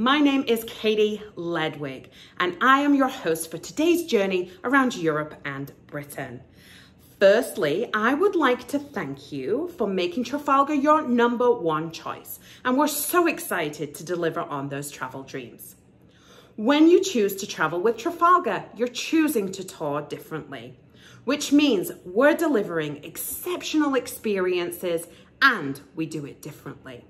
my name is Katie Ledwig, and I am your host for today's journey around Europe and Britain. Firstly, I would like to thank you for making Trafalgar your number one choice, and we're so excited to deliver on those travel dreams. When you choose to travel with Trafalgar, you're choosing to tour differently, which means we're delivering exceptional experiences and we do it differently.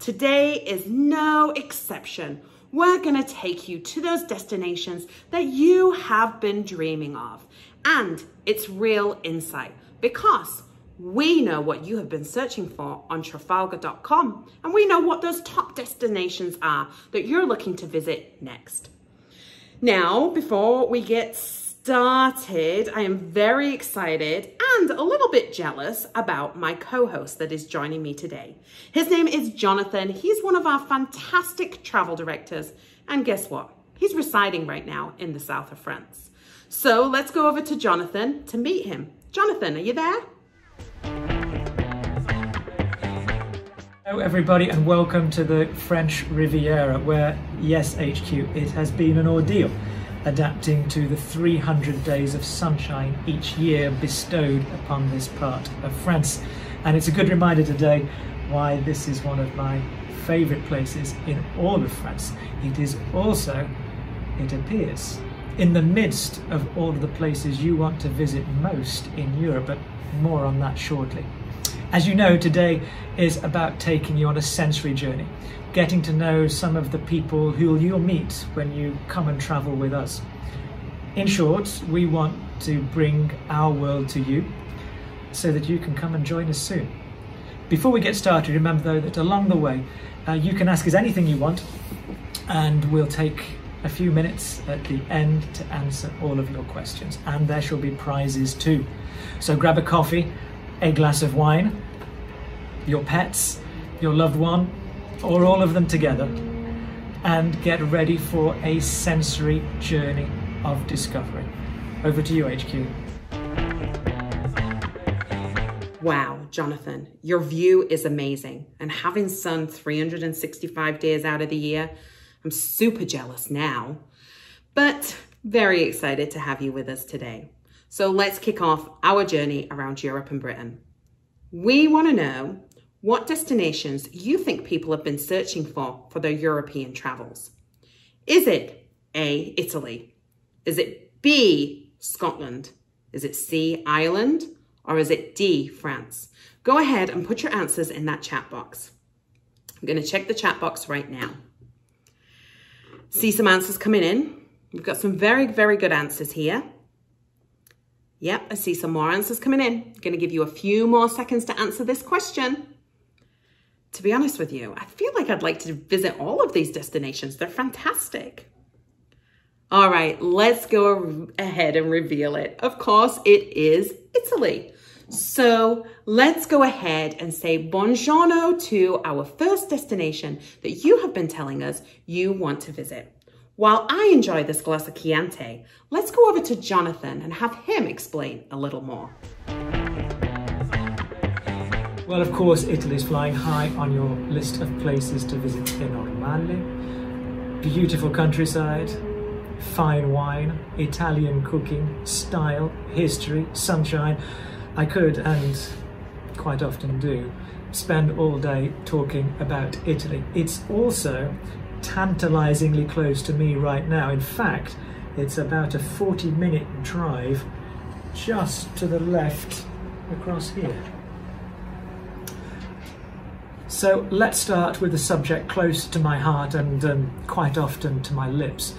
Today is no exception. We're going to take you to those destinations that you have been dreaming of. And it's real insight because we know what you have been searching for on trafalgar.com and we know what those top destinations are that you're looking to visit next. Now, before we get started, I am very excited and a little bit jealous about my co-host that is joining me today. His name is Jonathan. He's one of our fantastic travel directors. And guess what? He's residing right now in the south of France. So let's go over to Jonathan to meet him. Jonathan, are you there? Hello everybody and welcome to the French Riviera where, yes HQ, it has been an ordeal adapting to the 300 days of sunshine each year bestowed upon this part of France. And it's a good reminder today why this is one of my favourite places in all of France. It is also, it appears, in the midst of all of the places you want to visit most in Europe, but more on that shortly. As you know, today is about taking you on a sensory journey getting to know some of the people who you'll meet when you come and travel with us. In short, we want to bring our world to you so that you can come and join us soon. Before we get started, remember though that along the way, uh, you can ask us anything you want and we'll take a few minutes at the end to answer all of your questions. And there shall be prizes too. So grab a coffee, a glass of wine, your pets, your loved one, or all of them together and get ready for a sensory journey of discovery. Over to you, HQ. Wow, Jonathan, your view is amazing. And having sun 365 days out of the year, I'm super jealous now, but very excited to have you with us today. So let's kick off our journey around Europe and Britain. We want to know what destinations you think people have been searching for for their European travels. Is it A, Italy? Is it B, Scotland? Is it C, Ireland? Or is it D, France? Go ahead and put your answers in that chat box. I'm going to check the chat box right now. See some answers coming in. We've got some very, very good answers here. Yep, I see some more answers coming in. I'm going to give you a few more seconds to answer this question to be honest with you, I feel like I'd like to visit all of these destinations. They're fantastic. All right, let's go ahead and reveal it. Of course, it is Italy. So let's go ahead and say buongiorno to our first destination that you have been telling us you want to visit. While I enjoy this glass of Chianti, let's go over to Jonathan and have him explain a little more. Well, of course, Italy is flying high on your list of places to visit in Normale. Beautiful countryside, fine wine, Italian cooking, style, history, sunshine. I could, and quite often do, spend all day talking about Italy. It's also tantalizingly close to me right now. In fact, it's about a 40 minute drive just to the left across here. So let's start with a subject close to my heart and um, quite often to my lips.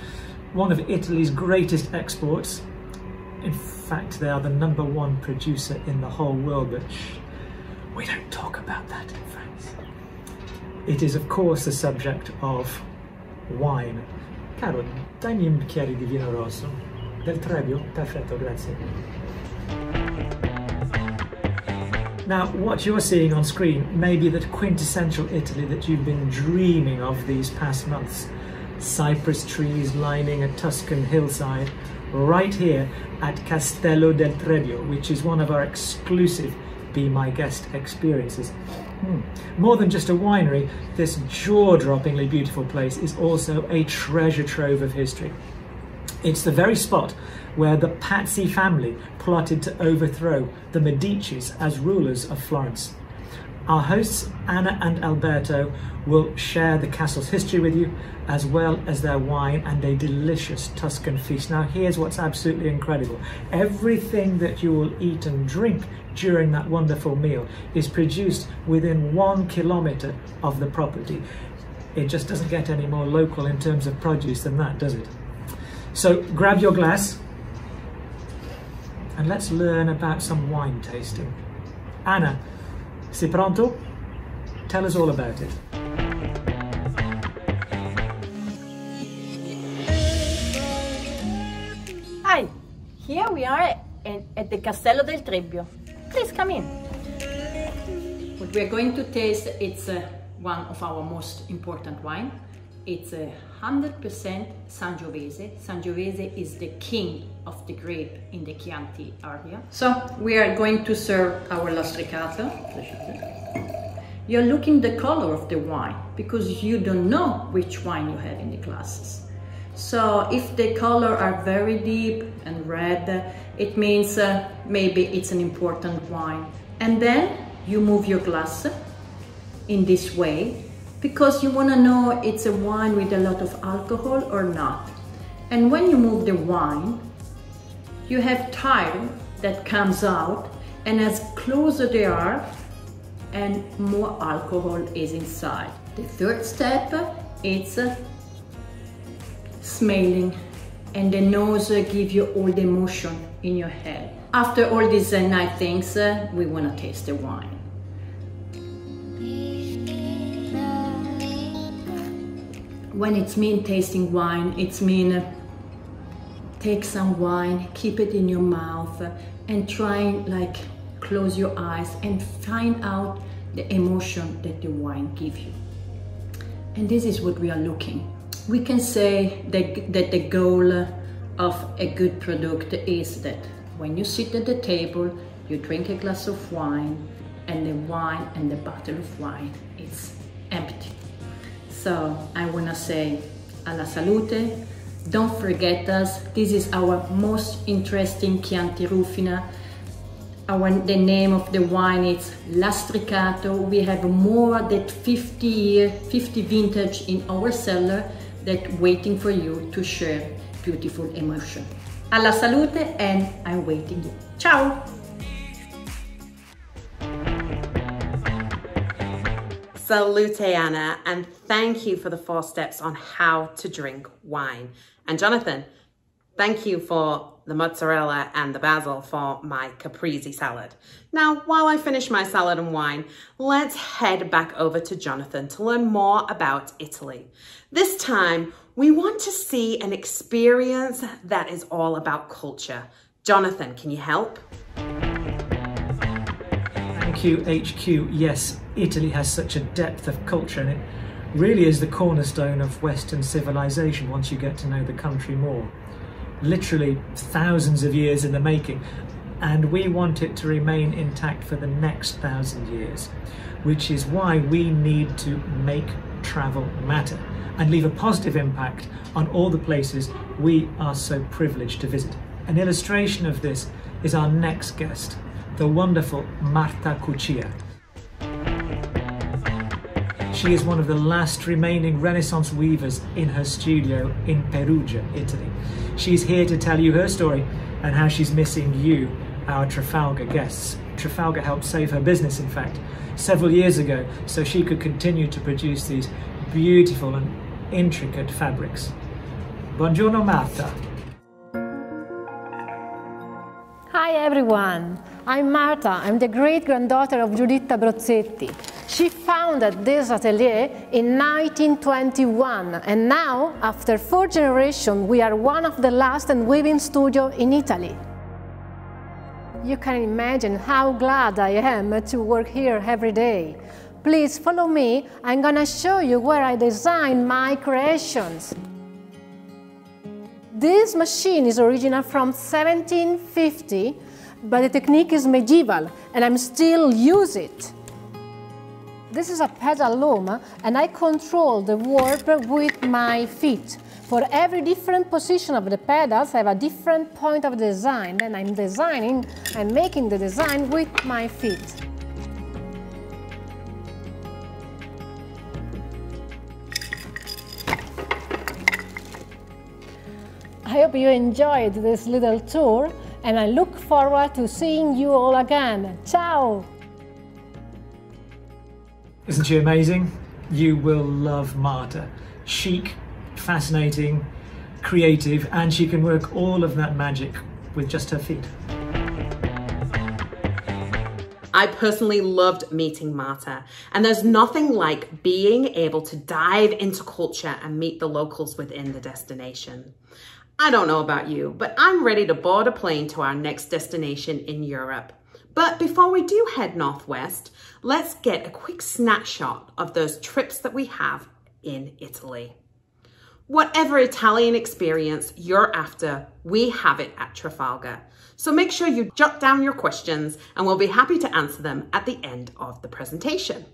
One of Italy's greatest exports. In fact, they are the number one producer in the whole world, but shh, we don't talk about that in France. It is, of course, the subject of wine. Caro, dammi un bicchiere di vino rosso. Del Trebbio? Perfetto, grazie. Now, what you're seeing on screen may be that quintessential Italy that you've been dreaming of these past months. Cypress trees lining a Tuscan hillside, right here at Castello del Trebbio, which is one of our exclusive Be My Guest experiences. Hmm. More than just a winery, this jaw-droppingly beautiful place is also a treasure trove of history. It's the very spot where the Pazzi family plotted to overthrow the Medicis as rulers of Florence. Our hosts, Anna and Alberto, will share the castle's history with you, as well as their wine and a delicious Tuscan feast. Now, here's what's absolutely incredible. Everything that you will eat and drink during that wonderful meal is produced within one kilometre of the property. It just doesn't get any more local in terms of produce than that, does it? So grab your glass and let's learn about some wine tasting. Anna, sei pronto? Tell us all about it. Hi, here we are at, at the Castello del Trebbio. Please come in. What we're going to taste, it's uh, one of our most important wine. It's a 100% Sangiovese. Sangiovese is the king of the grape in the Chianti area. So we are going to serve our lastricato. You're looking the color of the wine because you don't know which wine you have in the glasses. So if the color are very deep and red, it means uh, maybe it's an important wine. And then you move your glass in this way because you want to know it's a wine with a lot of alcohol or not. And when you move the wine, you have time that comes out and as closer they are and more alcohol is inside. The third step is smelling and the nose give you all the emotion in your head. After all these uh, nice things, uh, we want to taste the wine. When it's mean tasting wine, it's mean uh, take some wine, keep it in your mouth and try like close your eyes and find out the emotion that the wine gives you. And this is what we are looking. We can say that, that the goal of a good product is that when you sit at the table, you drink a glass of wine and the wine and the bottle of wine is empty. So I wanna say alla salute, don't forget us. This is our most interesting Chianti Rufina. Our, the name of the wine is Lastricato. We have more than 50 year, 50 vintage in our cellar that waiting for you to share beautiful emotion. Alla salute and I'm waiting you. Ciao! Salute, Anna, and thank you for the four steps on how to drink wine. And Jonathan, thank you for the mozzarella and the basil for my caprese salad. Now, while I finish my salad and wine, let's head back over to Jonathan to learn more about Italy. This time, we want to see an experience that is all about culture. Jonathan, can you help? Thank you, HQ. Yes, Italy has such a depth of culture and it really is the cornerstone of Western civilization once you get to know the country more. Literally thousands of years in the making, and we want it to remain intact for the next thousand years, which is why we need to make travel matter and leave a positive impact on all the places we are so privileged to visit. An illustration of this is our next guest, the wonderful Marta Cucchia. She is one of the last remaining Renaissance weavers in her studio in Perugia, Italy. She's here to tell you her story and how she's missing you, our Trafalgar guests. Trafalgar helped save her business, in fact, several years ago, so she could continue to produce these beautiful and intricate fabrics. Buongiorno, Marta. Hi everyone, I'm Marta. I'm the great granddaughter of Giuditta Brozzetti. She founded this atelier in 1921 and now, after four generations, we are one of the last and weaving studio in Italy. You can imagine how glad I am to work here every day. Please follow me, I'm gonna show you where I design my creations. This machine is original from 1750, but the technique is medieval and I'm still use it. This is a pedal loom and I control the warp with my feet. For every different position of the pedals, I have a different point of design. and I'm designing, I'm making the design with my feet. I hope you enjoyed this little tour and I look forward to seeing you all again. Ciao! Isn't she amazing? You will love Marta. Chic, fascinating, creative, and she can work all of that magic with just her feet. I personally loved meeting Marta, and there's nothing like being able to dive into culture and meet the locals within the destination. I don't know about you, but I'm ready to board a plane to our next destination in Europe. But before we do head northwest, let's get a quick snapshot of those trips that we have in Italy. Whatever Italian experience you're after, we have it at Trafalgar. So make sure you jot down your questions and we'll be happy to answer them at the end of the presentation.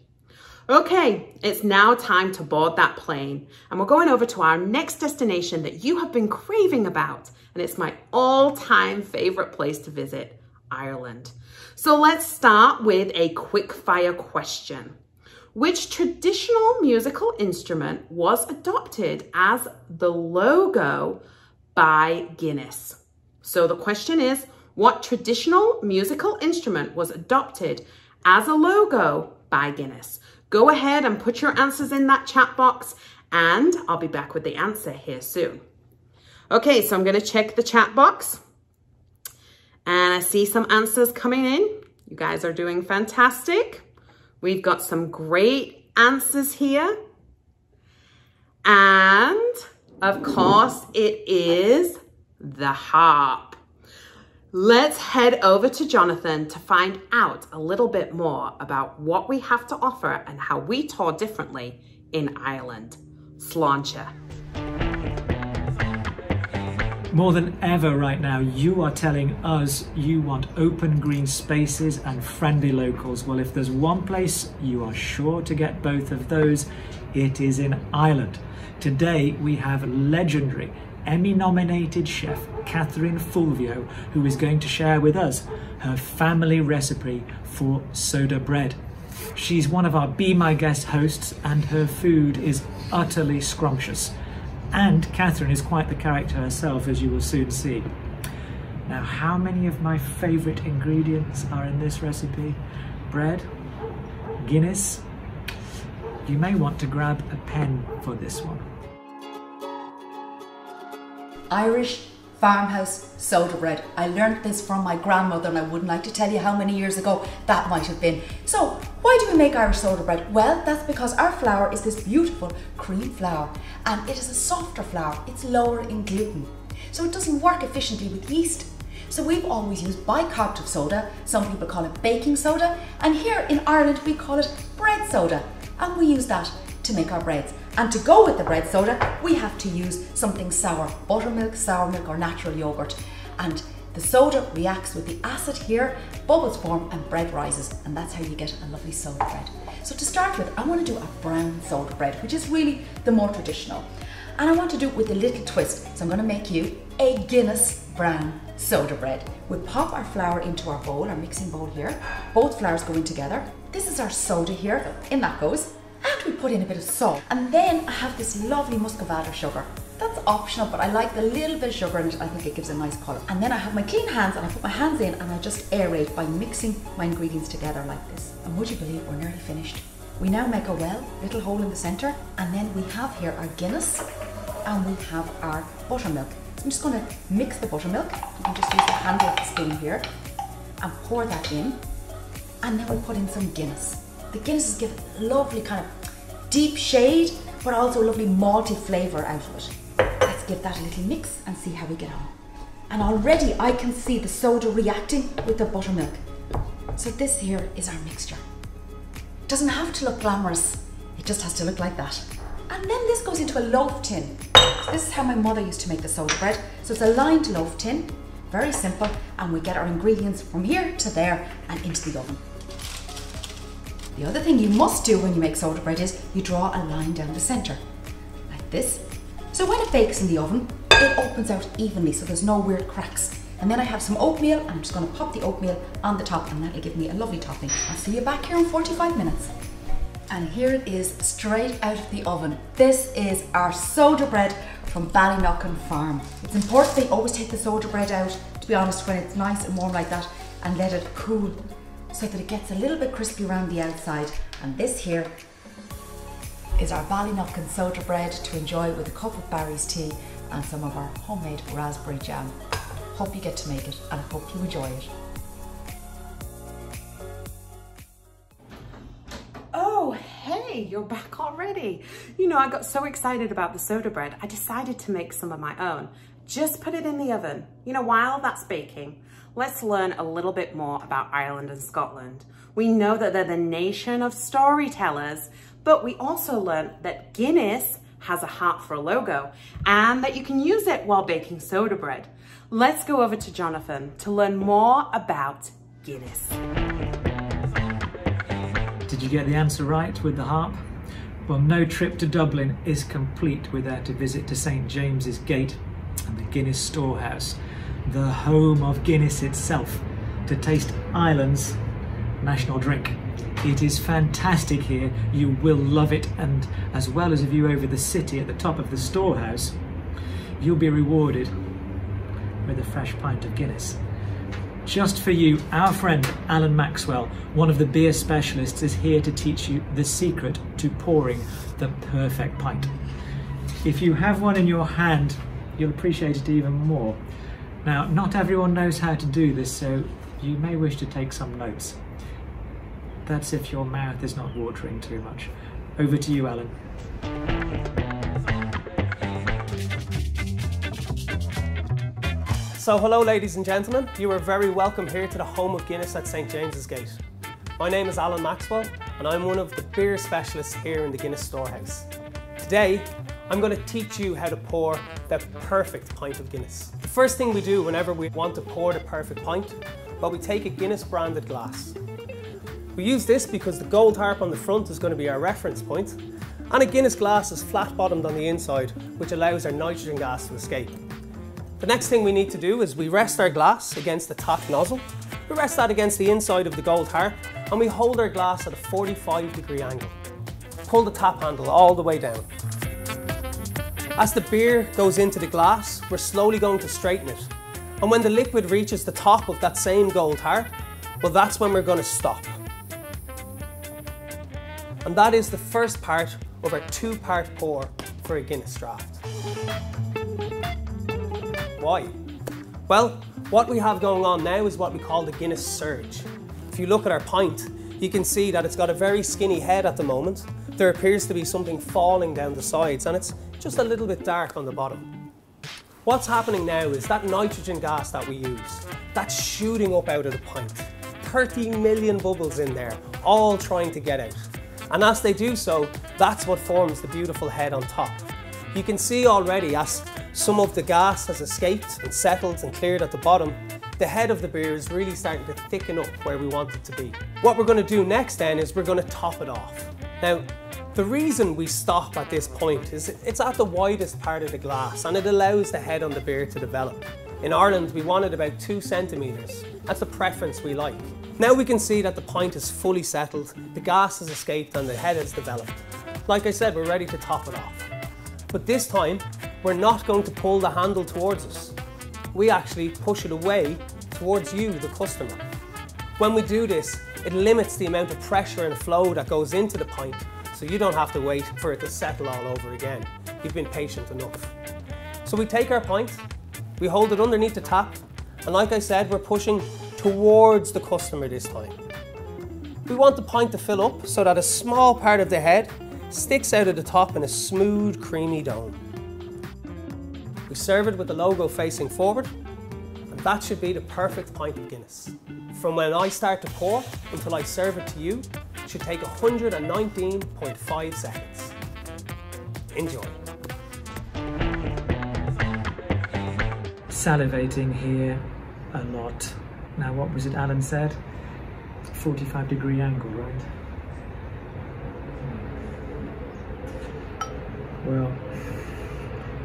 Okay, it's now time to board that plane and we're going over to our next destination that you have been craving about and it's my all-time favorite place to visit, Ireland. So let's start with a quick fire question. Which traditional musical instrument was adopted as the logo by Guinness? So the question is, what traditional musical instrument was adopted as a logo by Guinness? Go ahead and put your answers in that chat box and I'll be back with the answer here soon. Okay, so I'm gonna check the chat box and I see some answers coming in. You guys are doing fantastic. We've got some great answers here. And of course it is the harp. Let's head over to Jonathan to find out a little bit more about what we have to offer and how we tour differently in Ireland. Sláinte. More than ever right now, you are telling us you want open green spaces and friendly locals. Well, if there's one place you are sure to get both of those, it is in Ireland. Today we have legendary Emmy nominated chef Catherine Fulvio, who is going to share with us her family recipe for soda bread. She's one of our Be My Guest hosts, and her food is utterly scrumptious. And Catherine is quite the character herself, as you will soon see. Now, how many of my favourite ingredients are in this recipe? Bread, Guinness. You may want to grab a pen for this one. Irish farmhouse soda bread. I learned this from my grandmother and I wouldn't like to tell you how many years ago that might have been. So why do we make Irish soda bread? Well, that's because our flour is this beautiful cream flour and it is a softer flour. It's lower in gluten. So it doesn't work efficiently with yeast. So we've always used bicarbonated soda, some people call it baking soda, and here in Ireland we call it bread soda. And we use that to make our breads. And to go with the bread soda, we have to use something sour, buttermilk, sour milk or natural yogurt. And the soda reacts with the acid here, bubbles form and bread rises. And that's how you get a lovely soda bread. So to start with, I want to do a brown soda bread, which is really the more traditional. And I want to do it with a little twist. So I'm going to make you a Guinness brown soda bread. We pop our flour into our bowl, our mixing bowl here. Both flours go in together. This is our soda here, in that goes and we put in a bit of salt. And then I have this lovely muscovado sugar. That's optional, but I like the little bit of sugar in it. I think it gives a nice color. And then I have my clean hands and I put my hands in and I just aerate by mixing my ingredients together like this. And would you believe we're nearly finished? We now make a well, little hole in the center, and then we have here our Guinness and we have our buttermilk. I'm just gonna mix the buttermilk. You can just use the handle of the spoon here and pour that in. And then we put in some Guinness. The Guinness gives a lovely kind of deep shade, but also a lovely malty flavour out of it. Let's give that a little mix and see how we get on. And already I can see the soda reacting with the buttermilk. So this here is our mixture. It doesn't have to look glamorous, it just has to look like that. And then this goes into a loaf tin. So this is how my mother used to make the soda bread. So it's a lined loaf tin, very simple, and we get our ingredients from here to there and into the oven. The other thing you must do when you make soda bread is you draw a line down the centre, like this. So when it bakes in the oven, it opens out evenly so there's no weird cracks. And then I have some oatmeal, and I'm just gonna pop the oatmeal on the top and that'll give me a lovely topping. I'll see you back here in 45 minutes. And here it is, straight out of the oven. This is our soda bread from Ballyknocken Farm. It's important they always take the soda bread out, to be honest, when it's nice and warm like that, and let it cool so that it gets a little bit crispy around the outside. And this here is our Ballyknocken soda bread to enjoy with a cup of Barry's tea and some of our homemade raspberry jam. Hope you get to make it and hope you enjoy it. Oh, hey, you're back already. You know, I got so excited about the soda bread, I decided to make some of my own. Just put it in the oven. You know, while that's baking, let's learn a little bit more about Ireland and Scotland. We know that they're the nation of storytellers, but we also learned that Guinness has a heart for a logo and that you can use it while baking soda bread. Let's go over to Jonathan to learn more about Guinness. Did you get the answer right with the harp? Well, no trip to Dublin is complete without a visit to St James's Gate and the Guinness Storehouse, the home of Guinness itself, to taste Ireland's national drink. It is fantastic here, you will love it, and as well as a view over the city at the top of the storehouse, you'll be rewarded with a fresh pint of Guinness. Just for you, our friend Alan Maxwell, one of the beer specialists, is here to teach you the secret to pouring the perfect pint. If you have one in your hand, you'll appreciate it even more. Now, not everyone knows how to do this, so you may wish to take some notes. That's if your mouth is not watering too much. Over to you, Alan. So hello ladies and gentlemen, you are very welcome here to the home of Guinness at St James's Gate. My name is Alan Maxwell and I'm one of the beer specialists here in the Guinness Storehouse. Today, I'm going to teach you how to pour the perfect pint of Guinness. The first thing we do whenever we want to pour the perfect pint, well we take a Guinness branded glass. We use this because the gold harp on the front is going to be our reference point and a Guinness glass is flat bottomed on the inside which allows our nitrogen gas to escape. The next thing we need to do is we rest our glass against the top nozzle. We rest that against the inside of the gold harp and we hold our glass at a 45 degree angle. Pull the tap handle all the way down. As the beer goes into the glass, we're slowly going to straighten it. And when the liquid reaches the top of that same gold harp, well that's when we're going to stop. And that is the first part of our two part pour for a Guinness draft. Why? Well, what we have going on now is what we call the Guinness Surge. If you look at our pint, you can see that it's got a very skinny head at the moment. There appears to be something falling down the sides and it's just a little bit dark on the bottom. What's happening now is that nitrogen gas that we use, that's shooting up out of the pint. 30 million bubbles in there, all trying to get out. And as they do so, that's what forms the beautiful head on top. You can see already as some of the gas has escaped and settled and cleared at the bottom, the head of the beer is really starting to thicken up where we want it to be. What we're going to do next then is we're going to top it off. Now, the reason we stop at this point is it's at the widest part of the glass and it allows the head on the beer to develop. In Ireland, we want it about two centimetres. That's the preference we like. Now we can see that the pint is fully settled, the gas has escaped and the head has developed. Like I said, we're ready to top it off. But this time, we're not going to pull the handle towards us. We actually push it away towards you, the customer. When we do this, it limits the amount of pressure and flow that goes into the pint, so you don't have to wait for it to settle all over again. You've been patient enough. So we take our pint, we hold it underneath the tap, and like I said, we're pushing towards the customer this time. We want the pint to fill up so that a small part of the head sticks out of the top in a smooth, creamy dome. We serve it with the logo facing forward, and that should be the perfect pint of Guinness. From when I start to pour until I serve it to you, should take 119.5 seconds. Enjoy. Salivating here a lot. Now what was it Alan said? 45 degree angle, right? Hmm. Well,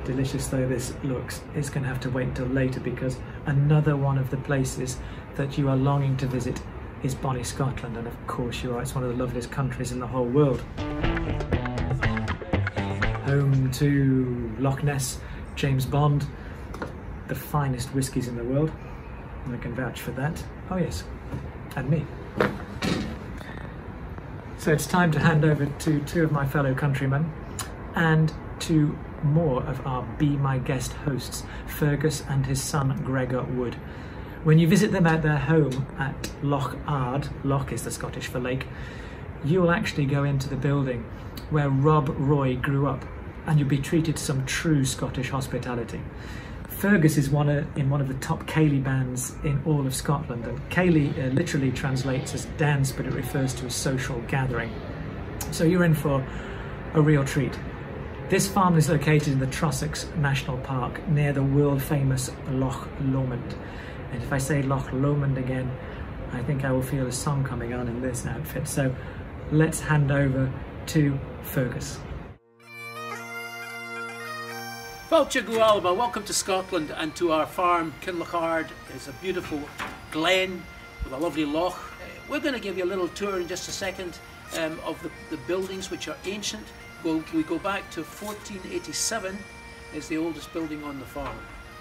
delicious though this looks, it's going to have to wait until later because another one of the places that you are longing to visit is Bonnie, Scotland, and of course you are. It's one of the loveliest countries in the whole world. Home to Loch Ness, James Bond, the finest whiskies in the world. I can vouch for that. Oh yes, and me. So it's time to hand over to two of my fellow countrymen and to more of our Be My Guest hosts, Fergus and his son Gregor Wood. When you visit them at their home at Loch Ard, Loch is the Scottish for lake, you will actually go into the building where Rob Roy grew up and you'll be treated to some true Scottish hospitality. Fergus is one of, in one of the top ceilidh bands in all of Scotland and ceilidh uh, literally translates as dance but it refers to a social gathering. So you're in for a real treat. This farm is located in the Trossachs National Park near the world famous Loch Lomond. And if I say Loch Lomond again, I think I will feel a song coming on in this outfit. So let's hand over to Fergus. Fáilte Gualba, welcome to Scotland and to our farm, Kinlochard. It's a beautiful glen with a lovely loch. We're going to give you a little tour in just a second um, of the, the buildings which are ancient. We'll, we go back to 1487 is the oldest building on the farm.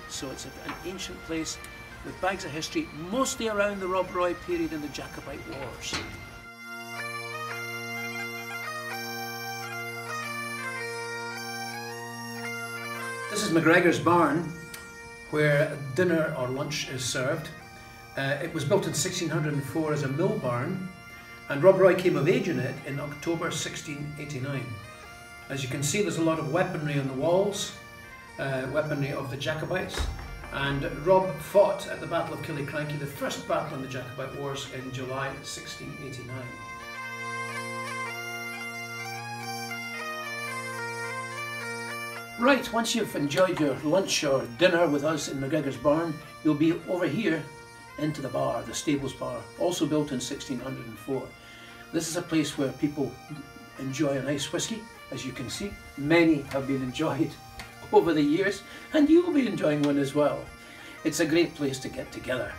So it's an ancient place with bags of history, mostly around the Rob Roy period and the Jacobite Wars. This is McGregor's barn, where dinner or lunch is served. Uh, it was built in 1604 as a mill barn, and Rob Roy came of age in it in October 1689. As you can see, there's a lot of weaponry on the walls, uh, weaponry of the Jacobites, and Rob fought at the Battle of Killiecrankie, the first battle in the Jacobite Wars in July 1689. Right, once you've enjoyed your lunch or dinner with us in McGregor's Barn, you'll be over here into the bar, the Stables Bar, also built in 1604. This is a place where people enjoy a nice whisky, as you can see. Many have been enjoyed over the years, and you'll be enjoying one as well. It's a great place to get together.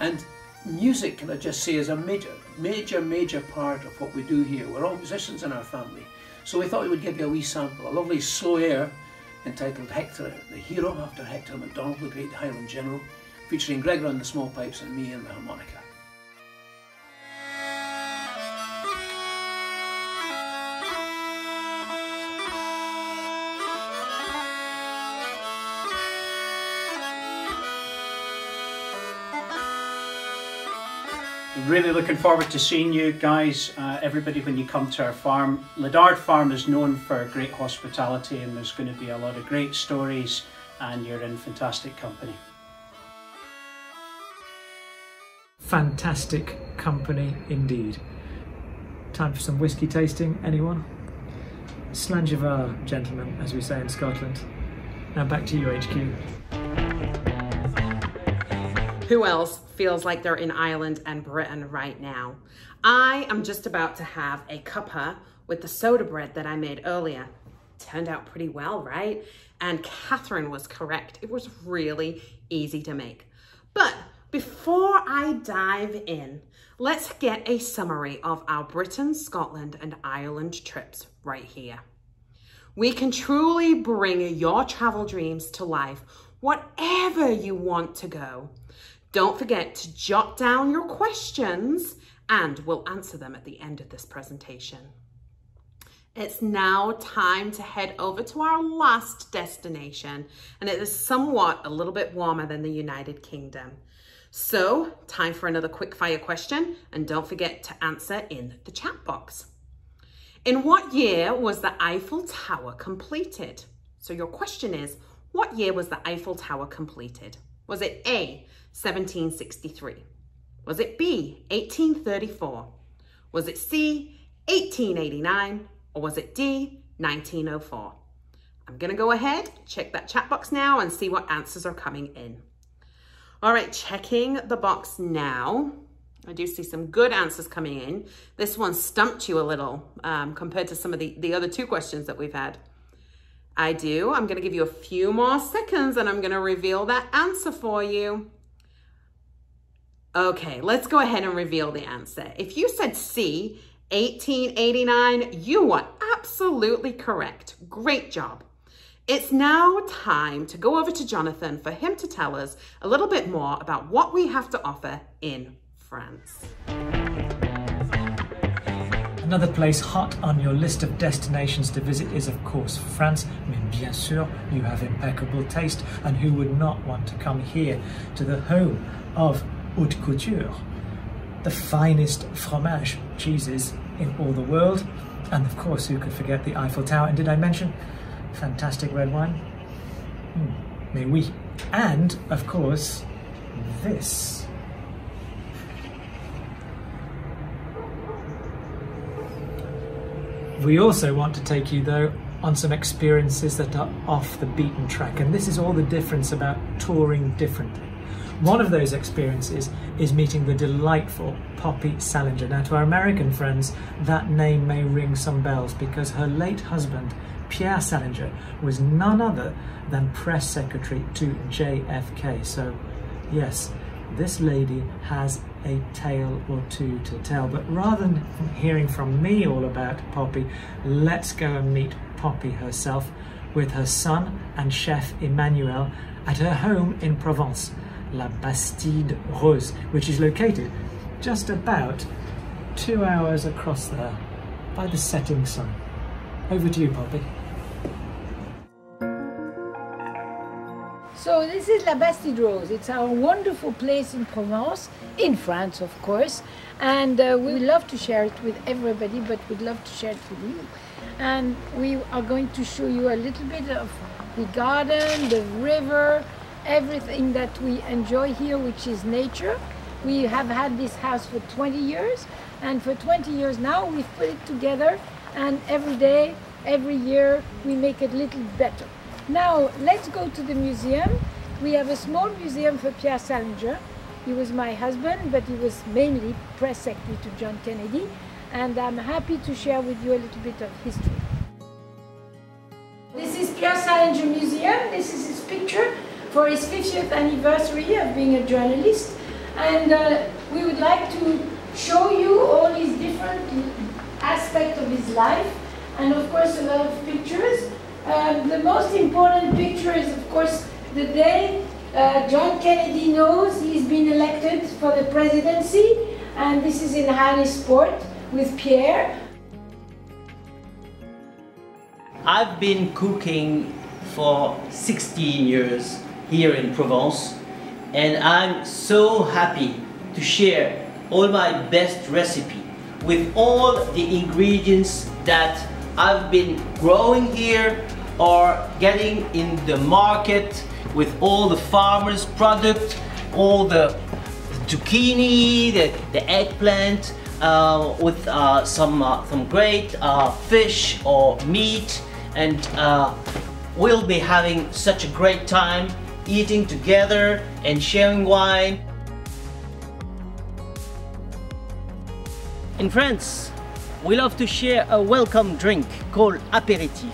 And music, can I just say, is a major, major, major part of what we do here. We're all musicians in our family. So we thought we would give you a wee sample, a lovely slow air entitled Hector the Hero after Hector MacDonald, the great Highland general, featuring Gregor on the small pipes and me on the harmonica. Really looking forward to seeing you guys, uh, everybody, when you come to our farm. Ladard Farm is known for great hospitality, and there's going to be a lot of great stories, and you're in fantastic company. Fantastic company indeed. Time for some whiskey tasting, anyone? Slàinte mhath, gentlemen, as we say in Scotland. Now back to you, HQ. Who else feels like they're in Ireland and Britain right now? I am just about to have a cuppa with the soda bread that I made earlier. Turned out pretty well, right? And Catherine was correct. It was really easy to make. But before I dive in, let's get a summary of our Britain, Scotland, and Ireland trips right here. We can truly bring your travel dreams to life, whatever you want to go. Don't forget to jot down your questions and we'll answer them at the end of this presentation. It's now time to head over to our last destination and it is somewhat a little bit warmer than the United Kingdom. So time for another quick fire question and don't forget to answer in the chat box. In what year was the Eiffel Tower completed? So your question is, what year was the Eiffel Tower completed? Was it A, 1763? Was it B, 1834? Was it C, 1889? Or was it D, 1904? I'm gonna go ahead, check that chat box now and see what answers are coming in. All right, checking the box now. I do see some good answers coming in. This one stumped you a little um, compared to some of the, the other two questions that we've had. I do. I'm going to give you a few more seconds and I'm going to reveal that answer for you. Okay, let's go ahead and reveal the answer. If you said C, 1889, you were absolutely correct. Great job. It's now time to go over to Jonathan for him to tell us a little bit more about what we have to offer in France. Another place hot on your list of destinations to visit is of course France, bien sûr you have impeccable taste and who would not want to come here to the home of haute couture, the finest fromage cheeses in all the world and of course who could forget the Eiffel Tower and did I mention fantastic red wine? Mm, mais oui. And of course this. We also want to take you though on some experiences that are off the beaten track and this is all the difference about touring differently. One of those experiences is meeting the delightful Poppy Salinger. Now to our American friends, that name may ring some bells because her late husband, Pierre Salinger, was none other than press secretary to JFK. So yes, this lady has a tale or two to tell. But rather than hearing from me all about Poppy, let's go and meet Poppy herself with her son and chef Emmanuel at her home in Provence, La Bastide Rose, which is located just about two hours across there by the setting sun. Over to you, Poppy. So this is La Bastide Rose. It's our wonderful place in Provence, in France, of course. And uh, we love to share it with everybody, but we'd love to share it with you. And we are going to show you a little bit of the garden, the river, everything that we enjoy here, which is nature. We have had this house for 20 years, and for 20 years now, we've put it together, and every day, every year, we make it a little better. Now, let's go to the museum. We have a small museum for Pierre Salinger. He was my husband, but he was mainly press secretary to John Kennedy. And I'm happy to share with you a little bit of history. This is Pierre Salinger Museum. This is his picture for his 50th anniversary of being a journalist. And uh, we would like to show you all these different aspects of his life. And of course, a lot of pictures. Um, the most important picture is, of course, the day uh, John Kennedy knows he's been elected for the presidency, and this is in Hyannis Port with Pierre. I've been cooking for 16 years here in Provence, and I'm so happy to share all my best recipe with all the ingredients that I've been growing here or getting in the market with all the farmers product, all the zucchini, the, the eggplant, uh, with uh, some, uh, some great uh, fish or meat and uh, we'll be having such a great time eating together and sharing wine. In France, we love to share a welcome drink called apéritif.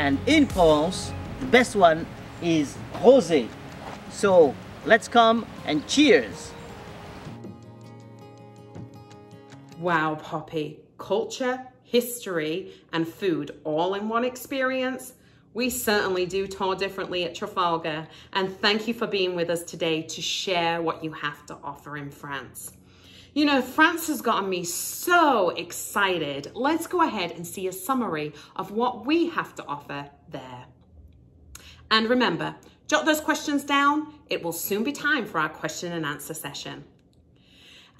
And in Provence, the best one is rosé. So let's come and cheers. Wow, Poppy. Culture, history, and food all in one experience. We certainly do tour differently at Trafalgar, and thank you for being with us today to share what you have to offer in France. You know, France has gotten me so excited. Let's go ahead and see a summary of what we have to offer there. And remember, jot those questions down. It will soon be time for our question and answer session.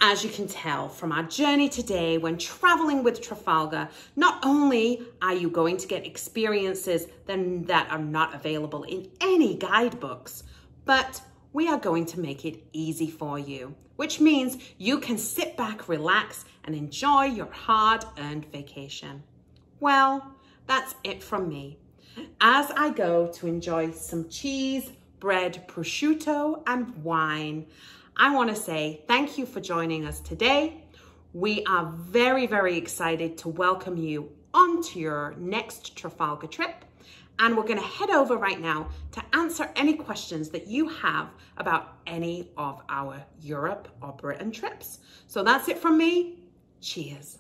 As you can tell from our journey today when traveling with Trafalgar, not only are you going to get experiences that are not available in any guidebooks, but we are going to make it easy for you, which means you can sit back, relax, and enjoy your hard-earned vacation. Well, that's it from me. As I go to enjoy some cheese, bread, prosciutto, and wine, I want to say thank you for joining us today. We are very, very excited to welcome you onto your next Trafalgar trip. And we're going to head over right now to answer any questions that you have about any of our Europe or Britain trips. So that's it from me. Cheers.